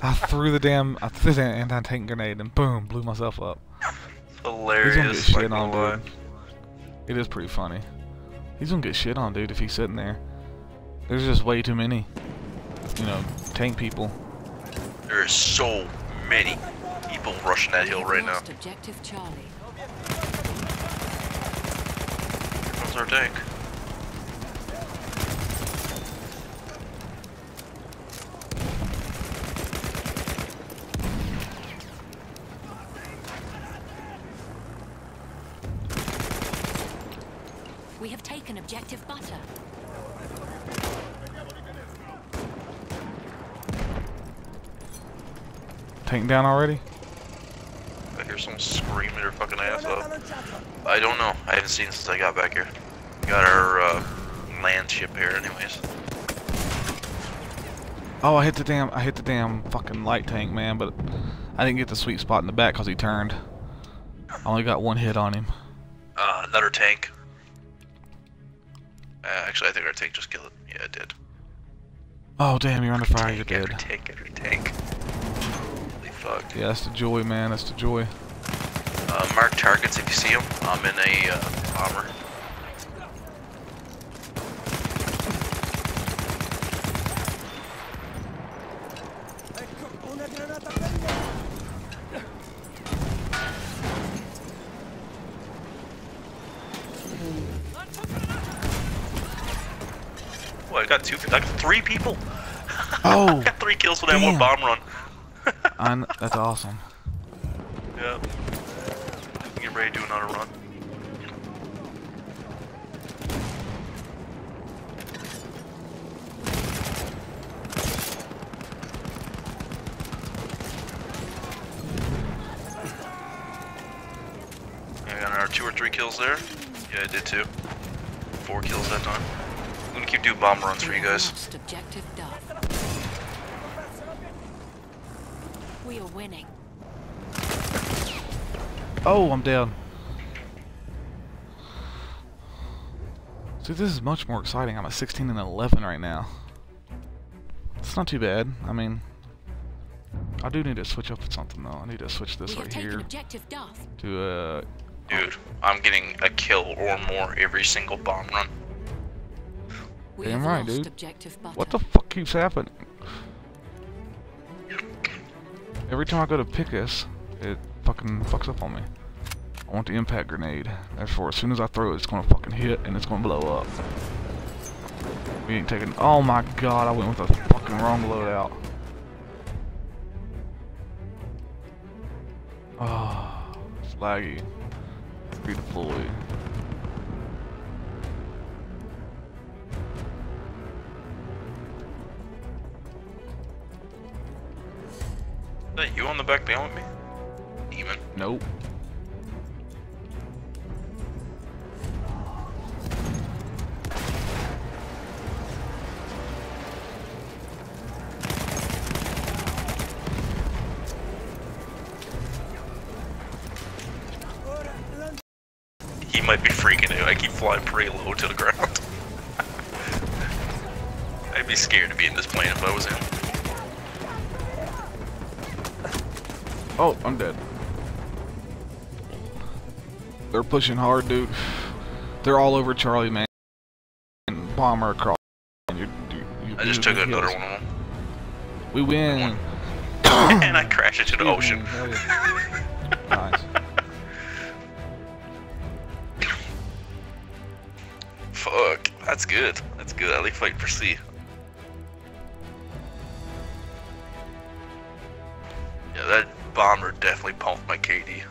I threw the damn, I threw the anti-tank grenade and boom, blew myself up. Hilarious. He's gonna get shit on, lie. dude. It is pretty funny. He's gonna get shit on, dude, if he's sitting there. There's just way too many, you know, tank people. There is so many people rushing that hill right now. Objective Charlie. Here comes our tank. We have taken Objective Butter. Tank down already? I hear someone screaming their fucking ass off. I don't know. I haven't seen since I got back here. Got our uh, land ship here, anyways. Oh, I hit the damn, I hit the damn fucking light tank, man, but I didn't get the sweet spot in the back because he turned. I only got one hit on him. Uh, another tank. Uh, actually, I think our tank just killed it. Yeah, it did. Oh, damn, you're under fire, you're Tank, every dead. tank, every tank. Holy fuck. Yeah, that's the joy, man, that's the joy. Uh, mark targets if you see them. I'm in a uh, bomber. What? I got two. I got three people. Oh, I got three kills with that one bomb run. I kn- that's awesome. Yeah. Get ready to do another run. I got another two or three kills there. Yeah, I did too. Four kills that time. I'm gonna keep doing bomb runs for you guys. Objective Duff. We are winning. Oh, I'm down. See, this is much more exciting. I'm at 16 and 11 right now. It's not too bad. I mean, I do need to switch up with something though. I need to switch this we right here Objective to uh. Dude, I'm getting a kill or more every single bomb run. Damn right, dude. Objective What the fuck keeps happening? Every time I go to pick this, it fucking fucks up on me. I want the impact grenade. Therefore, as soon as I throw it, it's gonna fucking hit and it's gonna blow up. We ain't taking. Oh my god, I went with the fucking wrong loadout. Oh, it's laggy. Redeploy. That you on the back with me? Demon. Nope. He might be freaking out. I keep flying pretty low to the ground. I'd be scared to be in this plane if I was him. Oh, I'm dead. They're pushing hard, dude. They're all over Charlie, man. And bomber across. You're, you you I just took another one of. We win. and I crashed into the Excuse ocean. nice. Fuck. That's good. That's good. I like fighting for C. bomber definitely pumped my KD.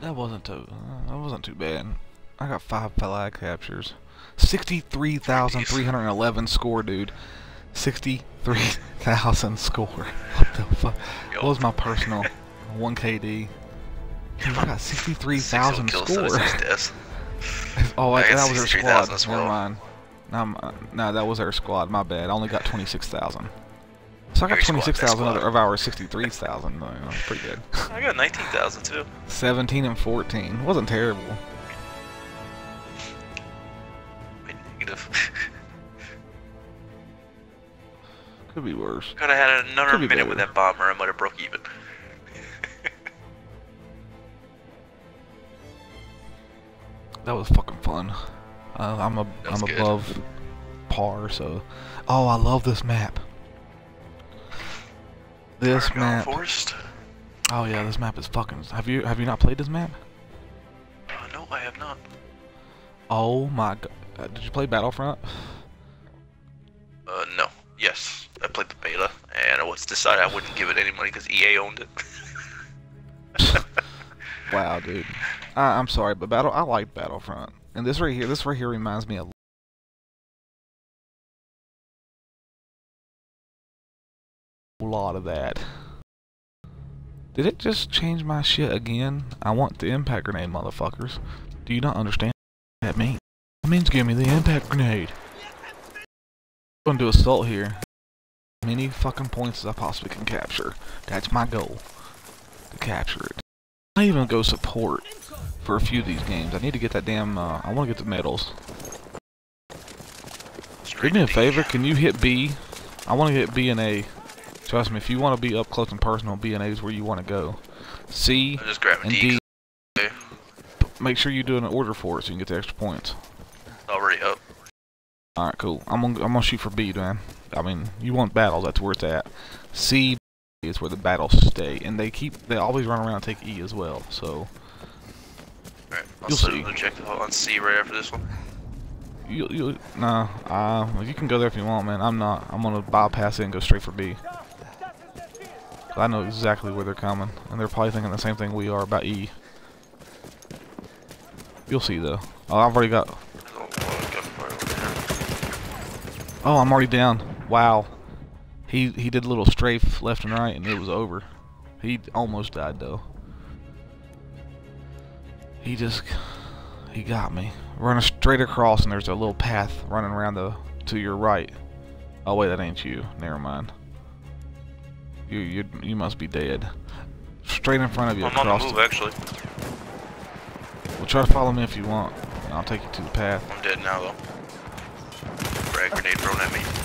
That wasn't too. That wasn't too bad. I got five flag captures. Sixty-three thousand three hundred eleven score, dude. Sixty-three thousand score. What the fuck? What was my personal? One KD. Dude, I got sixty-three thousand kills, score. 76. Oh, I, I that was her 63,000 squad. Never well. mind. No, no, that was her squad. My bad. I only got twenty-six thousand. So I got 26,000 that's of our 63,000. No, no, pretty good. I got 19,000 too. 17 and 14. Wasn't terrible. Wait, negative. Could be worse. Could have had another minute with that bomber. I might have broke even. That was fucking fun. Uh, I'm a, That was I'm good. above par, so. Oh, I love this map. This map. Forest? Oh yeah, this map is fucking. Have you have you not played this map? Uh, no, I have not. Oh my god. Uh, did you play Battlefront? Uh, no. Yes, I played the beta, and I was decided I wouldn't give it any money because EA owned it. Wow, dude. I, I'm sorry, but battle. I like Battlefront, and this right here, this right here reminds me a lot of that. Did it just change my shit again? I want the impact grenade, motherfuckers. Do you not understand that means? That means give me the impact grenade. I'm gonna do assault here. Many fucking points as I possibly can capture. That's my goal. To capture it. I even go support for a few of these games. I need to get that damn. Uh, I want to get the medals. Do me a favor. Can you hit B? I want to hit B and A. Trust me, if you want to be up close and personal, B and A is where you want to go. C just grabbing and D. D. Make sure you do an order for it so you can get the extra points. already up. All right, cool. I'm gonna I'm gonna shoot for B, man. I mean, you want battles? That's where it's at. C is where the battles stay, and they keep they always run around and take E as well. So Alright, I'll You'll see. objective on C right after this one. you you nah. Uh, you can go there if you want, man. I'm not. I'm gonna bypass it and go straight for B. I know exactly where they're coming, and they're probably thinking the same thing we are about E. You'll see though. Oh, I've already got. There's a lot of gunfire over there. Oh, I'm already down. Wow. He he did a little strafe left and right, and it was over. He almost died though. He just he got me. Running straight across, and there's a little path running around the to your right. Oh wait, that ain't you. Never mind. You you you must be dead. Straight in front of you I'm on across. the the- move, actually. well, try to follow me if you want. I'll take you to the path. I'm dead now, though. Frag grenade thrown at me.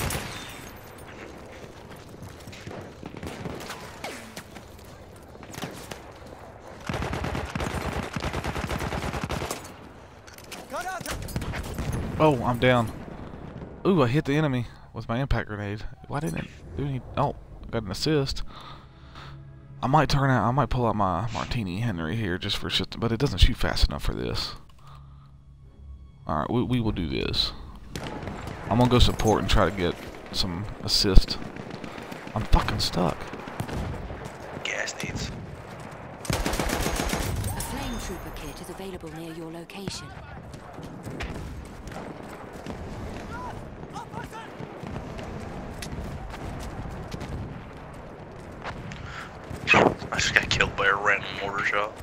Oh, I'm down. Ooh, I hit the enemy with my impact grenade. Why didn't it do any? Oh, got an assist. I might turn out. I might pull out my Martini Henry here just for shit, but it doesn't shoot fast enough for this. All right, we we will do this. I'm gonna go support and try to get some assist. I'm fucking stuck. Gas needs. A flame trooper kit is available near your location. I just got killed by a random mortar shot.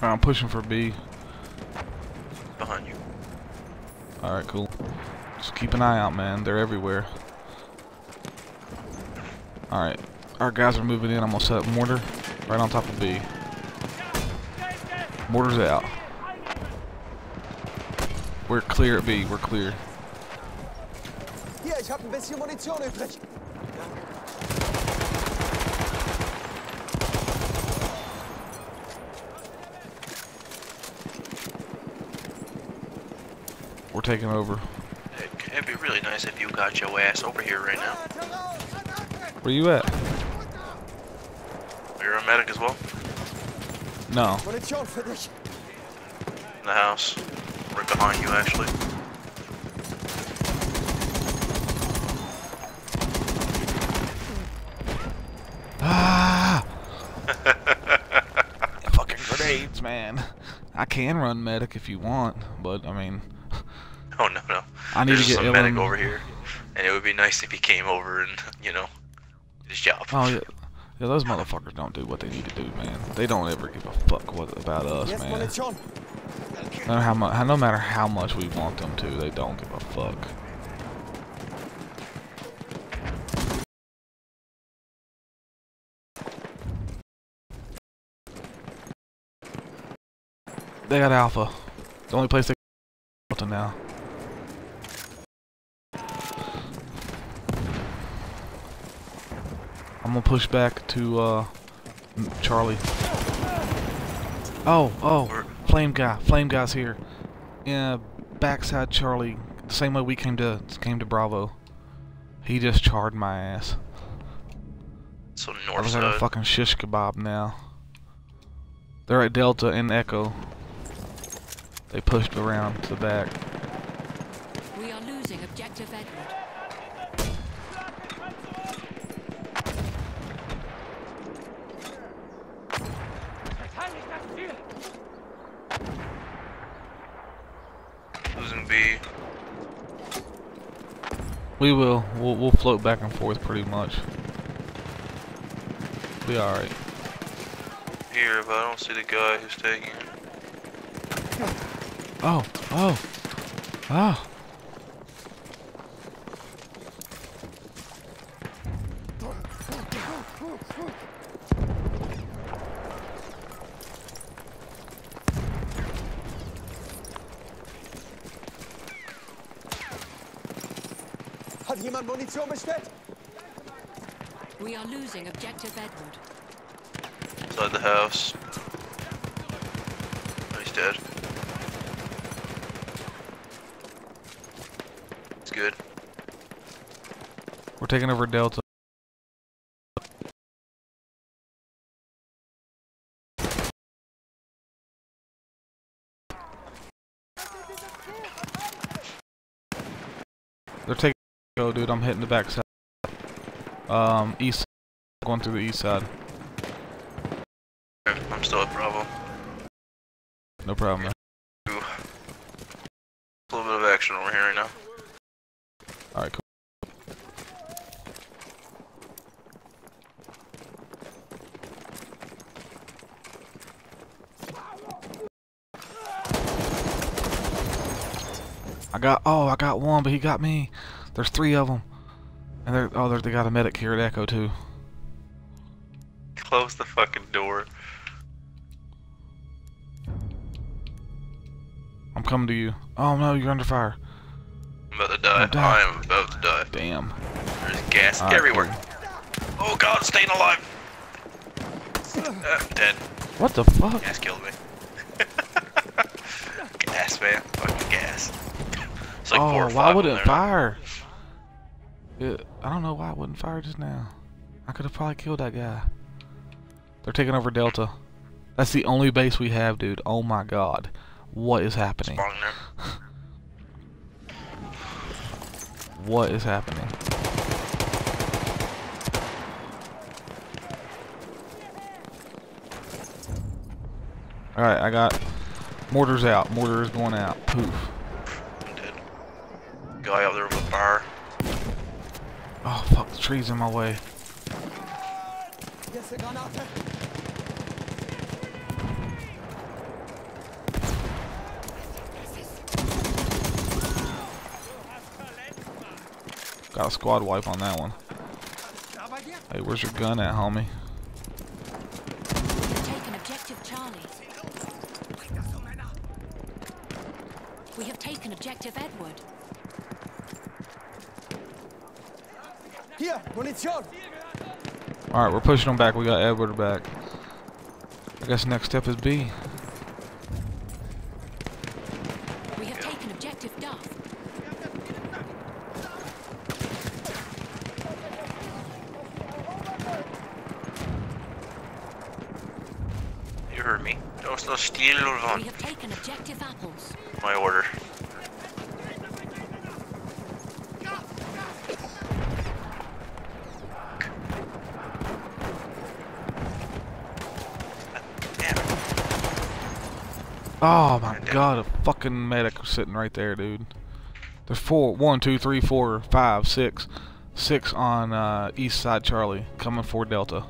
I'm pushing for B. Behind you. All right, cool. Just keep an eye out, man. They're everywhere. All right, our guys are moving in. I'm gonna set up mortar right on top of B. Mortar's out. We're clear at B. We're clear. Hier, ich habe ein bisschen Munition übrig. We're taking over. It, it'd be really nice if you got your ass over here right now. Where you at? You're a medic as well? No. Munition für dich. In the house. Right behind you, actually. Ah! Fucking grenades, man. I can run medic if you want, but I mean, Oh, no, no. I need There's to get some medic over here. And it would be nice if he came over and, you know, did his job. Oh yeah, Yeah, those motherfuckers don't do what they need to do, man. They don't ever give a fuck what about us, Jest man. No matter how much, no matter how much we want them to, they don't give a fuck. They got Alpha. The only place they Alpha now. I'm gonna push back to uh, Charlie. Oh, oh, Flame guy. Flame guy's here. Yeah, backside Charlie. The same way we came to came to Bravo. He just charred my ass. So I north was at a fucking shish kebab now. They're at Delta and Echo. They pushed around to the back. We are losing objective Edward. Losing B. We will. We'll, we'll float back and forth pretty much. Be alright. Here, but I don't see the guy who's taking it. Oh, oh, oh. Hat jemand Munition bestellt? We are losing objective Edward. Inside the house. Oh, he's dead. It's good. We're taking over Delta. Go, dude. I'm hitting the backside. Um, east, going through the east side. I'm still at Bravo. No problem. man. A little bit of action over here right now. All right, cool. I got oh I got one, but he got me. There's three of them, and they're oh they're, they got a medic here at Echo too. Close the fucking door. I'm coming to you. Oh no, you're under fire. I'm about to die. Die. I am about to die. Damn. There's gas right, everywhere. Oh god, staying alive. Uh, dead. What the fuck? Gas killed me. gas, man. Fucking gas. It's like four oh, why would it there. fire? It, I don't know why I wouldn't fire just now. I could have probably killed that guy. They're taking over Delta. That's the only base we have, dude. Oh my god. What is happening? What is happening? Alright, I got mortars out. Mortar is going out. Poof. I'm dead. Guy out there with a bar. Oh fuck, the tree's in my way. Got a squad wipe on that one. Hey, where's your gun at, homie? We have taken objective Charlie. We have taken objective Edward. Hier, Munition. Alright, we're pushing them back. We got Edward back. I guess next step is B. We have taken objective Duff. You heard me. Don't stå still We have taken objective Apples. my order. Oh my god, a fucking medic was sitting right there, dude. There's four, one, two, three, four, five, six, six on uh, east side Charlie, coming for Delta.